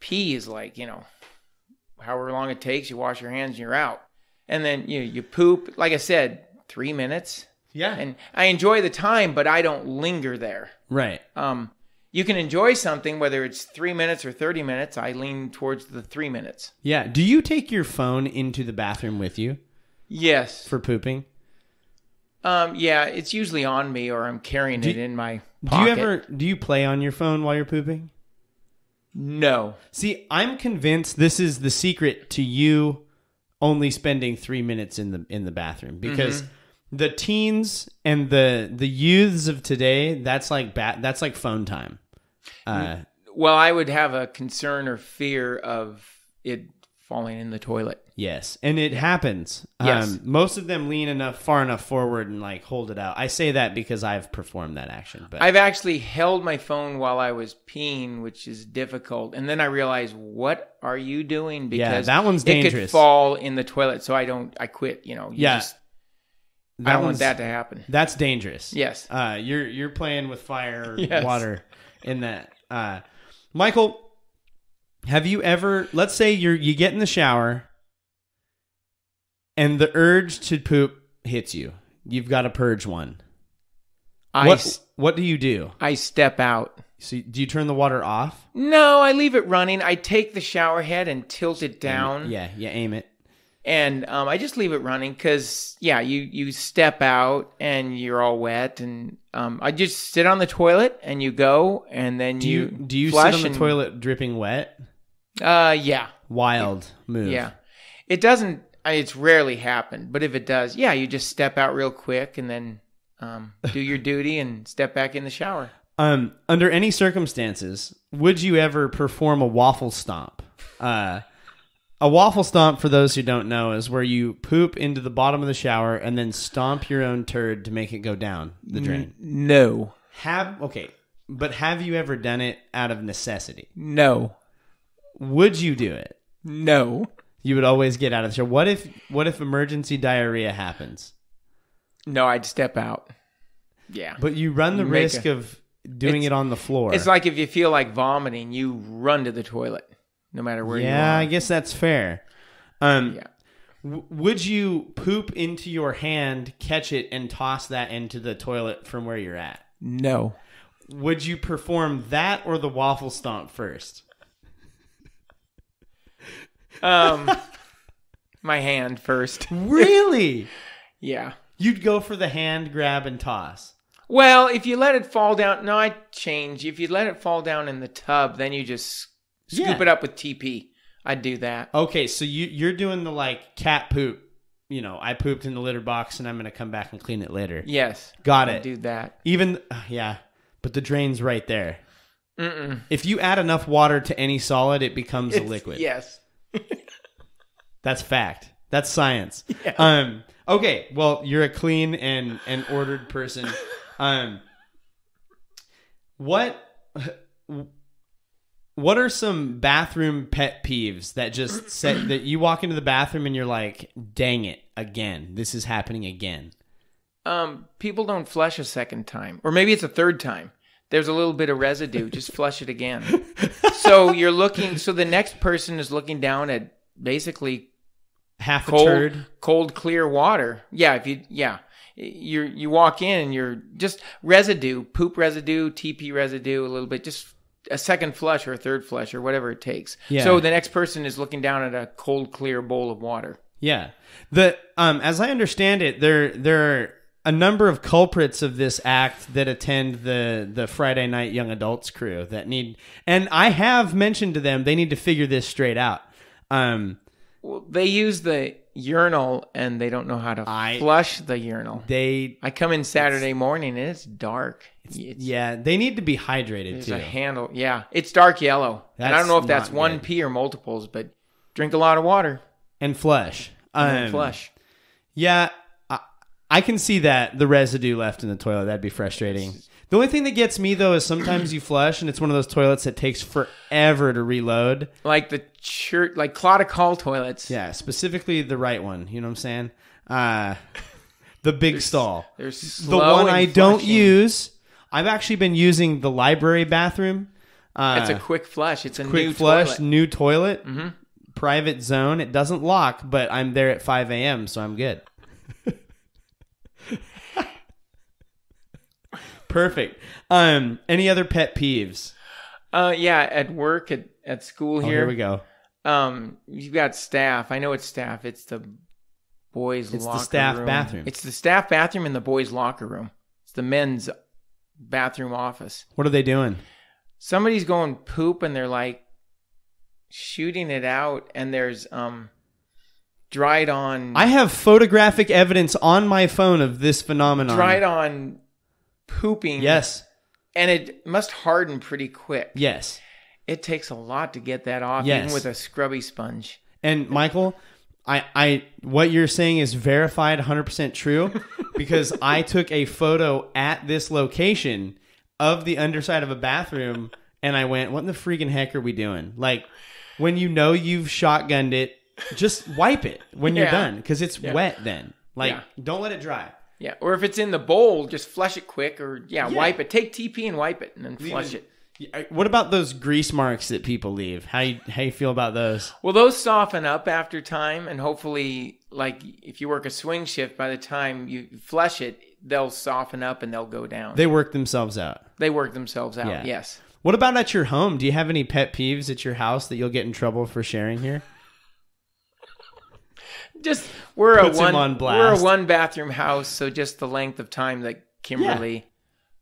pee is like, you know, however long it takes, you wash your hands and you're out. And then you you poop, like I said, three minutes. yeah. And I enjoy the time, but I don't linger there. right. Um, you can enjoy something, whether it's three minutes or 30 minutes. I lean towards the three minutes. Yeah. Do you take your phone into the bathroom with you Yes. for pooping? Um, yeah, it's usually on me or I'm carrying it in my pocket. Do you ever do you play on your phone while you're pooping? No. See, I'm convinced this is the secret to you only spending three minutes in the in the bathroom because the teens and the the youths of today that's like ba- that's like phone time. Uh, Well, I would have a concern or fear of it falling in the toilet. yes, and it happens. Yes. Um, most of them lean enough far enough forward and like hold it out. I say that because I've performed that action. But I've actually held my phone while I was peeing, which is difficult. And then I realized, what are you doing? Yeah, Because that one's It could dangerous. fall in the toilet, so I don't. I quit. You know. You Yeah, just- I don't want that to happen. That's dangerous. Yes. Uh, you're you're playing with fire *laughs* Yes. water in that. Uh, Michael, have you ever? Let's say you're you get in the shower, and the urge to poop hits you. You've got to purge one. I What what do you do? I step out. So do you turn the water off? No, I leave it running. I take the shower head and tilt it down. Yeah, you aim it. and um, I just leave it running because yeah, you you step out and you're all wet, and um, I just sit on the toilet and you go, and then Do you you do you sit on the and- toilet dripping wet? Uh, yeah, Wild move. yeah. It doesn't. I- It's rarely happened, but if it does, yeah, you just step out real quick and then um, do your *laughs* duty and step back in the shower. Um, under any circumstances, would you ever perform a waffle stomp? Uh, a waffle stomp, for those who don't know, is where you poop into the bottom of the shower and then stomp your own turd to make it go down the drain. No, Have okay, but have you ever done it out of necessity? no, Would you do it? no, You would always get out of the shower. What if what if emergency diarrhea happens? no. I'd step out. Yeah. But you run the make risk a- of doing it on the floor. It's like if you feel like vomiting, you run to the toilet, no matter where you are. yeah, I guess that's fair. Um. Yeah. W- would you poop into your hand, catch it, and toss that into the toilet from where you're at? No. Would you perform that or the waffle stomp first? Um, my hand first. *laughs* Really? Yeah. You'd go for the hand grab and toss. Well, if you let it fall down, no, I change. If you let it fall down in the tub, then you just scoop Yeah. it up with TP. I'd do that. Okay, so you you're doing the like cat poop. You know, I pooped in the litter box and I'm gonna come back and clean it later. Yes. Got I'd it. do that. Even uh, yeah, but the drain's right there. Mm-mm. If you add enough water to any solid, it becomes a It's- liquid. Yes. That's fact. That's science. Um. Okay. Well, you're a clean and and ordered person. Um. What What are some bathroom pet peeves that just set that you walk into the bathroom and you're like, "Dang it, again! This is happening again." Um, people don't flush a second time, or maybe it's a third time. There's a little bit of residue. Just *laughs* flush it again. so you're looking. So the next person is looking down at basically Half a cold, turd. cold, clear water. Yeah, if you yeah, you you walk in and you're just residue, poop residue, TP residue, a little bit, just a second flush or a third flush or whatever it takes. Yeah. So the next person is looking down at a cold, clear bowl of water. Yeah. The um as I understand it, there there are a number of culprits of this act that attend the the Friday night young adults crew that need and I have mentioned to them they need to figure this straight out. Um Well, they use the urinal and they don't know how to I- flush the urinal. they I come in Saturday morning and it's dark. It's, yeah, they need to be hydrated there's too. a handle. Yeah, it's dark yellow. and I don't know if that's not one good. P or multiples, but drink a lot of water and flush. and Um, then flush. Yeah, I, can see that the residue left in the toilet. That'd be frustrating. The only thing that gets me though is sometimes you flush and it's one of those toilets that takes forever to reload. Like the church, like Clodic Hall toilets. Yeah, specifically the right one. You know what I'm saying? Uh, the big stall. They're The one I don't use. I've actually been using the library bathroom. Uh, It's a quick flush. It's a quick new flush, toilet. new toilet, private zone. It doesn't lock, but I'm there at 5 a.m., so I'm good. *laughs* Perfect. Um, any other pet peeves? Uh, yeah, at work, at, at school Oh, here. here we go. Um, you've got staff. I know it's staff. It's the boys' It's the locker staff room. bathroom. It's the staff bathroom in the boys' locker room. It's the men's bathroom office. What are they doing? Somebody's going poop and they're like shooting it out and there's um dried on I have photographic evidence on my phone of this phenomenon. dried on pooping. Yes. And it must harden pretty quick. Yes. It takes a lot to get that off, Yes. even with a scrubby sponge. And Michael, I, I, what you're saying is verified 100% true *laughs* because I took a photo at this location of the underside of a bathroom and I went, what in the freaking heck are we doing? Like, when you know you've shotgunned it, just wipe it when you're Yeah. done because it's Yeah. wet then. Like, Yeah. don't let it dry. Yeah, or if it's in the bowl, just flush it quick, or yeah, Yeah. wipe it. Take TP and wipe it, and then flush it. it. What about those grease marks that people leave? How you, how you feel about those? Well, those soften up after time, and hopefully, like if you work a swing shift, by the time you flush it, they'll soften up and they'll go down. They, They work themselves out. They work themselves out. Yeah. Yes. What about at your home? Do you have any pet peeves at your house that you'll get in trouble for sharing here? Just we're a one on blast. we're a one bathroom house, so just the length of time that Kimberly.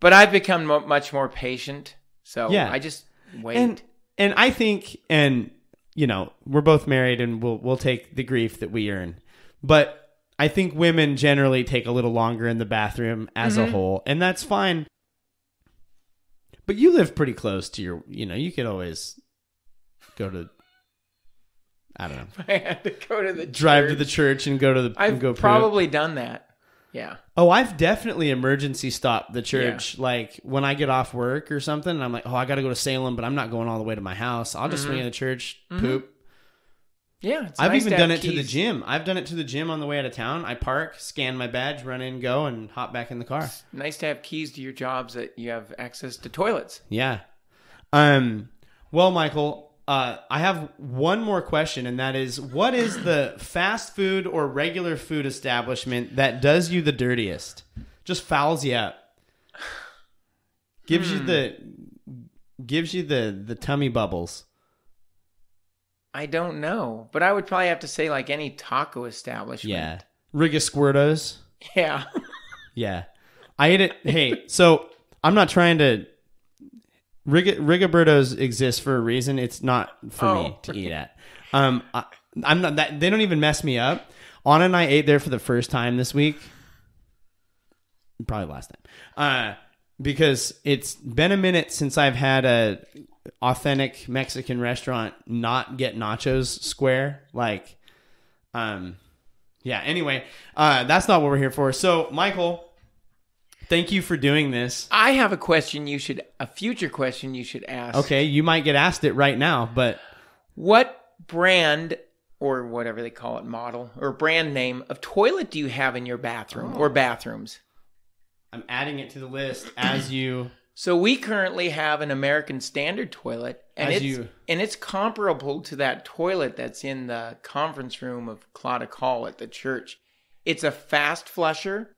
But I've become mo- much more patient, so Yeah. I just wait. And and I think and you know, we're both married and we'll we'll take the grief that we earn. But I think women generally take a little longer in the bathroom as a mm-hmm. whole, and that's fine. But you live pretty close to your, you know, you could always go to I don't know. I had to go to the Drive to the church and go to the I've go poop. probably done that. Yeah. Oh, I've definitely emergency stopped the church. Like when I get off work or something, and I'm like, oh, I got to go to Salem, but I'm not going all the way to my house. I'll just swing in the church, poop. Yeah, it's I've nice even done it to the gym. I've done it to the gym on the way out of town. I park, scan my badge, run in, go, and hop back in the car. Nice to have keys to your jobs that you have access to toilets. Yeah. Um. Well, Michael, uh, I have one more question, and that is, what is the fast food or regular food establishment that does you the dirtiest? Just fouls you up. Gives you the gives you the the tummy bubbles. I don't know, but I would probably have to say like any taco establishment. Yeah. Rigasquirtos. *laughs* Yeah. Yeah. I ate it. Hey, so I'm not trying to. Rig- Rigobertos exists for a reason. It's not for me Oh. to eat at. Um, I, I'm not that. They don't even mess me up. Anna and I ate there for the first time this week. Probably last time. Uh, because it's been a minute since I've had a authentic Mexican restaurant not get nachos square. Like, um, yeah. Anyway, uh, that's not what we're here for. So, Michael, thank you for doing this. I have a question you should a future question you should ask. Okay, you might get asked it right now, but What brand or whatever they call it, model or brand name of toilet do you have in your bathroom or oh. bathrooms? I'm adding it to the list as you. *clears throat* So we currently have an American Standard toilet, and As it's you- and it's comparable to that toilet that's in the conference room of Claudic Hall at the church. It's a fast flusher.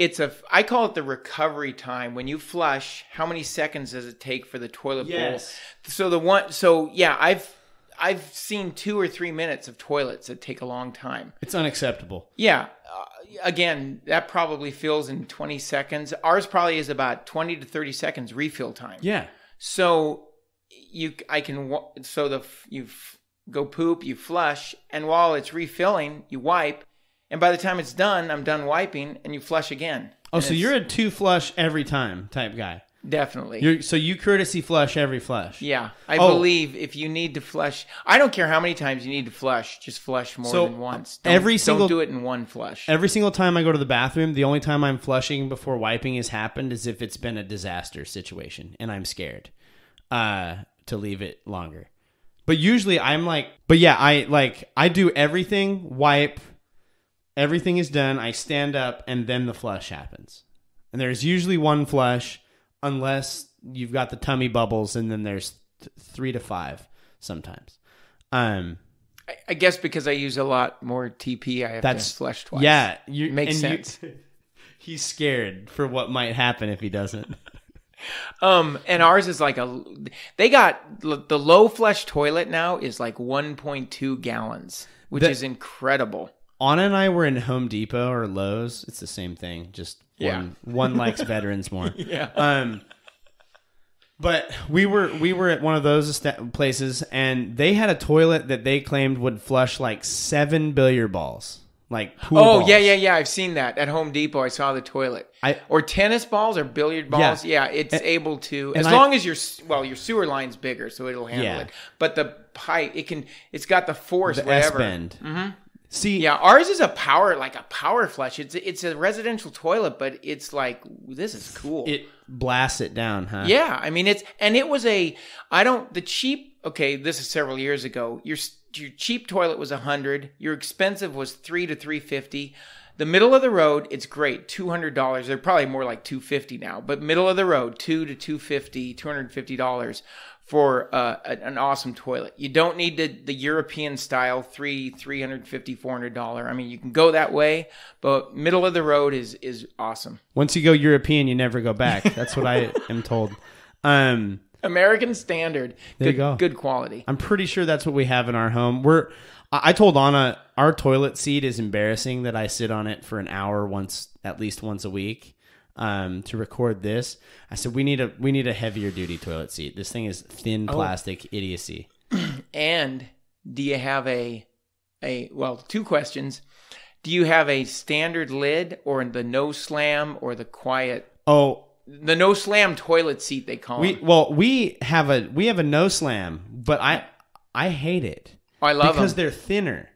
It's a I call it the recovery time. When you flush, how many seconds does it take for the toilet Yes. bowl? So the one, so yeah, I've I've seen two or three minutes of toilets that take a long time. It's unacceptable. Yeah. Uh, again, that probably fills in 20 seconds. Ours probably is about 20 to 30 seconds refill time. Yeah. So you, I can, so the you go poop, you flush, and while it's refilling, you wipe, and by the time it's done, I'm done wiping, and you flush again. Oh, so you're a two flush every time type guy. definitely. You're so you courtesy flush every flush. yeah, I Oh. believe if you need to flush, I don't care how many times you need to flush, just flush more So, than once. Don't, every single- don't do it in one flush. Every single time I go to the bathroom, the only time I'm flushing before wiping has happened is if it's been a disaster situation and I'm scared uh, to leave it longer. But usually I'm like, but yeah, I like I do everything, wipe, everything is done. I stand up and then the flush happens. And there's usually one flush, unless you've got the tummy bubbles, and then there's th- three to five sometimes. Um, I, I guess because I use a lot more TP, I have That's- to flush twice. Yeah, you Makes and you- sense. *laughs* he's scared for what might happen if he doesn't. *laughs* Um, and ours is like a. They got the low flush toilet now is like 1.2 gallons, which is incredible. Anna and I were in Home Depot or Lowe's. It's the same thing. Just Yeah. one one likes veterans more. *laughs* Yeah. Um, but we were we were at one of those places, and they had a toilet that they claimed would flush like seven billiard balls, like pool Oh balls. yeah, yeah, yeah. I've seen that at Home Depot. I saw the toilet. I- or tennis balls or billiard balls. Yeah, it's able to as I- long as your well your sewer line's bigger, so it'll handle Yeah. it. But the pipe, it can. It's got the force. The S whatever. bend. Mm-hmm. See, Yeah, ours is a power like a power flush. It's it's a residential toilet, but it's like this is cool. it blasts it down, huh? Yeah, I mean it's and it was a I don't the cheap okay, this is several years ago. Your your cheap toilet was a 100, your expensive was 3 to 350. The middle of the road, it's great, $200. They're probably more like 250 now, but middle of the road, 2 to 250, $250 for uh, an awesome toilet. You don't need the, the European style 3 350 $400. I mean, you can go that way, but middle of the road is is awesome. Once you go European, you never go back. That's what I *laughs* am told. Um, American standard. There good, you go. good quality. I'm pretty sure that's what we have in our home. We're I I told Anna our toilet seat is embarrassing that I sit on it for an hour once at least once a week um, to record this. I said we need a we need a heavier duty toilet seat. This thing is thin plastic idiocy. *clears throat* And do you have a a well, two questions. Do you have a standard lid or the no slam or the quiet Oh, the no slam toilet seat they call we them? well we have a we have a no slam, but I I hate it Oh, I love because them. they're thinner.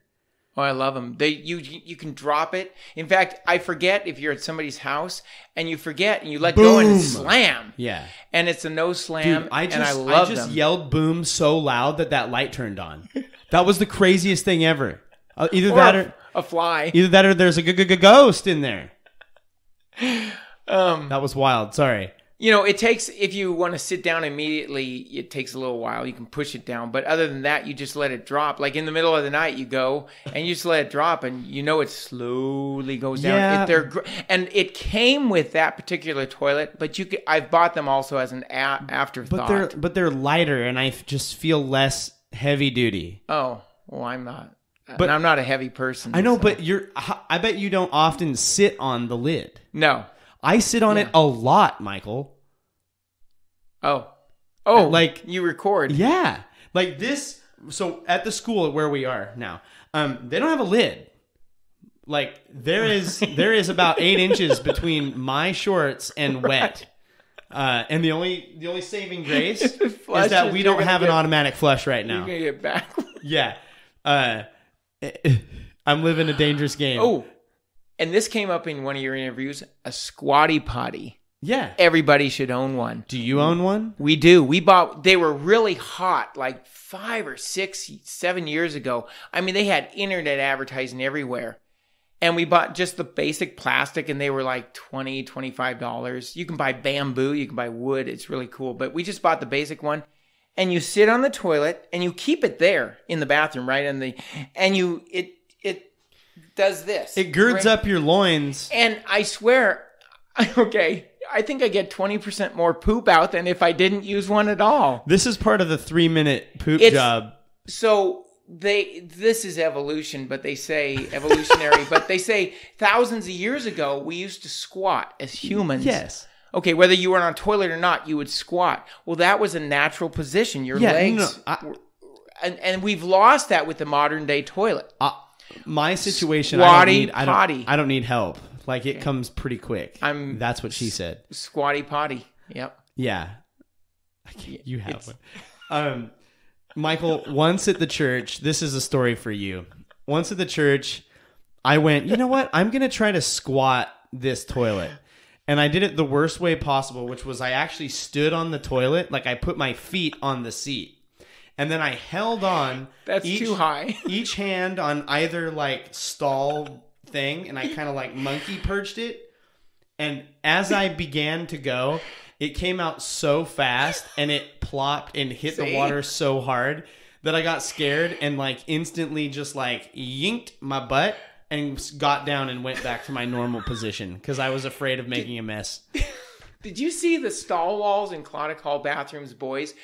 Oh, I love them. They you you can drop it. In fact, I forget if you're at somebody's house and you forget and you let go and slam. Yeah. And it's a no slam Dude, I just, and I I, just them. yelled boom so loud that that light turned on. that was the craziest thing ever. Uh, either Or that or a fly. either that or there's a g- g- ghost in there. *laughs* Um That was wild. Sorry. You know, it takes if you want to sit down immediately, it takes a little while. You can push it down, but other than that, you just let it drop. Like in the middle of the night, you go and you just let it drop, and you know it slowly goes down. Yeah. It, they're and it came with that particular toilet, but you could, I've bought them also as an a- But they're but they're lighter, and I just feel less heavy duty. oh, well, I'm not. But- But I'm not a heavy person. I know, so- but you're. I bet you don't often sit on the lid. no. I sit on it a lot, Michael. Oh, oh, Like- you record. Yeah, like this. So at the school where we are now, um, they don't have a lid. Like there is *laughs* there is about eight inches between my shorts and wet. *laughs* Uh, and the only the only saving *laughs* grace is that we don't have an automatic flush right You're now. gonna get back. Yeah, uh, I'm living a dangerous game. oh, and this came up in one of your interviews. A squatty potty. Yeah. Everybody should own one. Do you own one? We do. We bought. They were really hot, like five or six, seven years ago. I mean, they had internet advertising everywhere. And we bought just the basic plastic, and they were like 20 $25. You can buy bamboo, you can buy wood. It's really cool. But we just bought the basic one. And you sit on the toilet and you keep it there in the bathroom, right? And the and you it it does this. It girds Right? up your loins. And I swear, *laughs* okay, I think I get 20% more poop out than if I didn't use one at all. This is part of the three minute poop It's- job. So they this is evolution, but they say evolutionary, *laughs* but they say thousands of years ago we used to squat as humans. Yes. Okay, whether you were on a toilet or not, you would squat. Well, that was a natural position. Your Yeah, legs no, I- were- and and we've lost that with the modern day toilet. Uh, my situation, I don't need. I don't, I don't need help. Like it comes pretty quick. I'm- That's what she said. Squatty potty. Yep. Yeah. I can't- You have It's- one. Um, Michael, once at the church, this is a story for you. Once at the church, I went, you know what? I'm going to try to squat this toilet. And I did it the worst way possible, which was I actually stood on the toilet, like I put my feet on the seat. And then I held on. That's each- too high. each hand on either like stall thing and I kind of like monkey perched it. And as I began to go, it came out so fast and it plopped and hit the water so hard that I got scared and like instantly just like yinked my butt and got down and went back to my normal position because I was afraid of making a mess. Did you see the stall walls in Clonic Hall bathrooms, boys?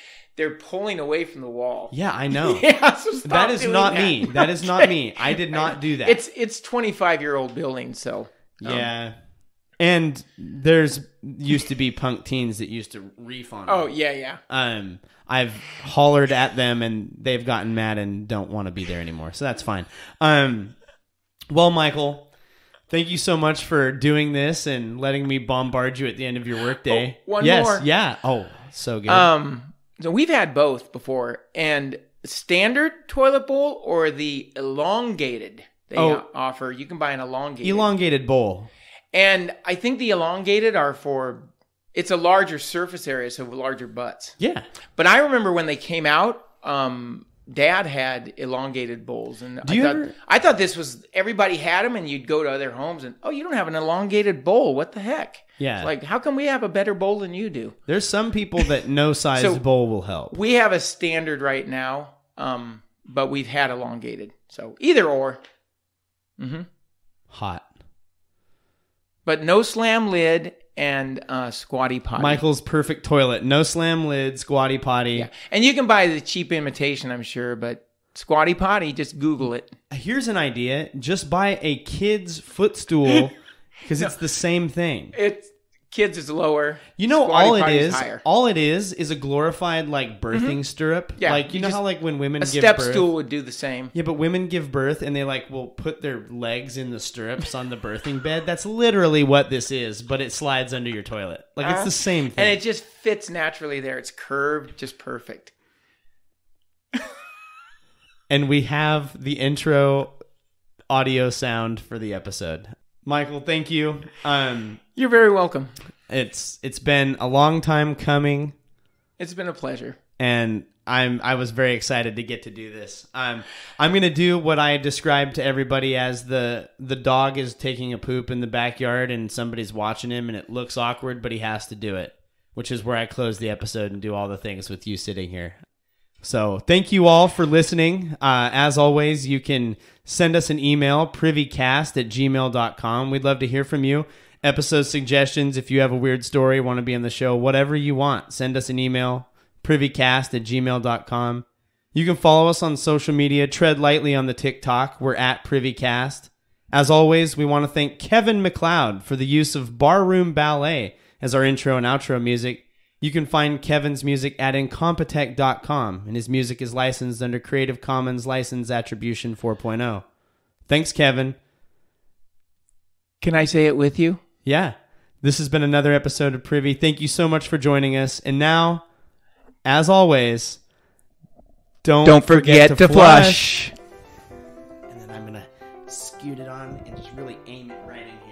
They're pulling away from the wall. Yeah, I know. *laughs* Yeah, so that is not that. me. That is not me. I did *laughs* not do that. It's it's 25 year old building, so um, yeah. And there's used to be punk teens that used to reef on. Oh me. yeah, yeah. Um, I've hollered at them and they've gotten mad and don't want to be there anymore. So that's fine. Um, well, Michael, thank you so much for doing this and letting me bombard you at the end of your workday. Oh, one yes, more. yeah. Oh, so good. Um, so we've had both before, and standard toilet bowl or the elongated they Oh. offer. You can buy an elongated. Elongated bowl. and I think the elongated are for it's a larger surface area, so larger butts. Yeah. But I remember when they came out, um, Dad had elongated bowls, and Do I thought ever- I thought this was everybody had them, and you'd go to other homes, and oh, you don't have an elongated bowl. What the heck? Yeah. Like, how come we have a better bowl than you do? There's some people that no *laughs* size So- bowl will help. We have a standard right now, um, but we've had elongated. So either or. hmm Hot. But no slam lid and uh, squatty potty. Michael's perfect toilet. No slam lid, squatty potty. Yeah. And you can buy the cheap imitation, I'm sure, but squatty potty, just Google it. Here's an idea. Just buy a kid's footstool *laughs* because it's the same thing. It's kids is lower. You know, all it is, higher. all it is, is a glorified like birthing stirrup. Yeah, like you, you know how like when women A give step birth, stool would do the same. yeah, but women give birth and they like will put their legs in the stirrups on the birthing bed. That's literally what this is, but it slides under your toilet. Like it's Uh, the same thing. And it just fits naturally there. It's curved, just perfect. *laughs* and we have the intro audio sound for the episode. Michael, thank you. Um, You're very welcome. it's it's been a long time coming, It's been a pleasure. and I'm I was very excited to get to do this. Um, I'm I'm gonna do what I described to everybody as the the dog is taking a poop in the backyard and somebody's watching him and it looks awkward, but he has to do it, which is where I close the episode and do all the things with you sitting here. So thank you all for listening. Uh, as always, you can send us an email, privycast at gmail.com. We'd love to hear from you. Episode suggestions, if you have a weird story, want to be on the show, whatever you want, send us an email, privycast at gmail.com. You can follow us on social media. Tread lightly on the TikTok. We're at privycast. As always, we want to thank Kevin MacLeod for the use of Barroom Ballet as our intro and outro music. You can find Kevin's music at incompetech.com, and his music is licensed under Creative Commons License Attribution 4.0. Thanks, Kevin. Can I say it with you? Yeah, this has been another episode of Privy. Thank you so much for joining us. And now, as always, don't, Don't forget, to flush. And then I'm going to scoot it on and just really aim it right in here.